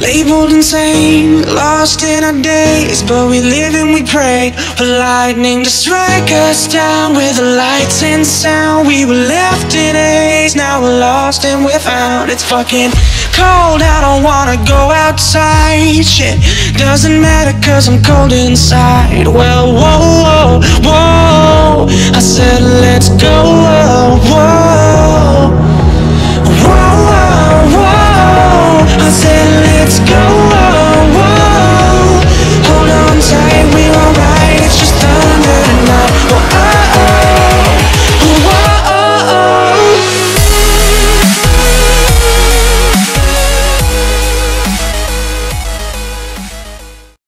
Labeled insane, lost in our days, but we live and we pray for lightning to strike us down with the lights and sound. We were left in haze, now we're lost and we're found. It's fucking cold, I don't wanna go outside. Shit doesn't matter cause I'm cold inside. Well, whoa, whoa, whoa.